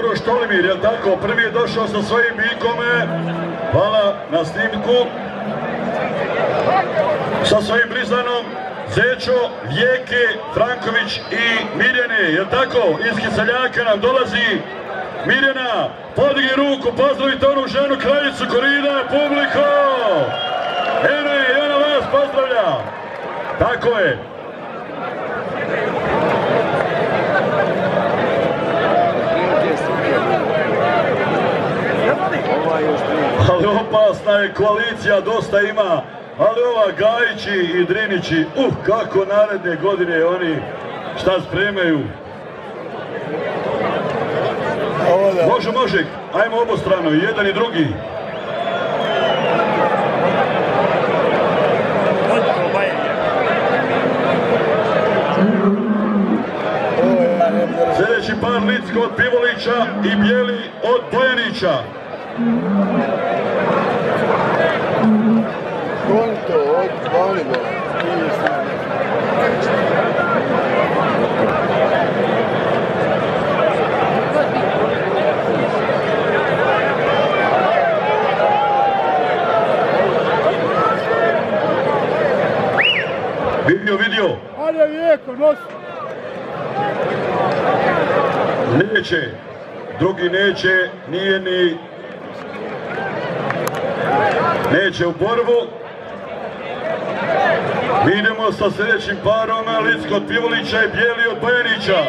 Uroš Tolimir, jel tako? Prvi je došao sa svojim bikome. Hvala na snimku. Sa svojim blizanom Zečo, Vijeke, Franković i Mirjane, jel tako? Iz Kiseljaka nam dolazi Mirjana, podigni ruku, pozdravite onu ženu, kraljicu korida, publiko! Ene, i ona vas pozdravlja! Tako je. Ali opasna je koalicija, dosta ima. Ali ova Gajići i Drinići, uh, kako naredne godine oni šta spremaju. Može, može, ajmo obostrano, jedan i drugi. Sljedeći par Licko od Pivolića i Bijeli od Bojanića. Konto od Valibora. Vidio, vidio. Ajde Vijeko, nosi. Neće. Drugi neće, nije ni... Neće u borbu. Mi idemo sa sljedećim parom, Licko od Pivolića i Bijeli od.